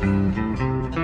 う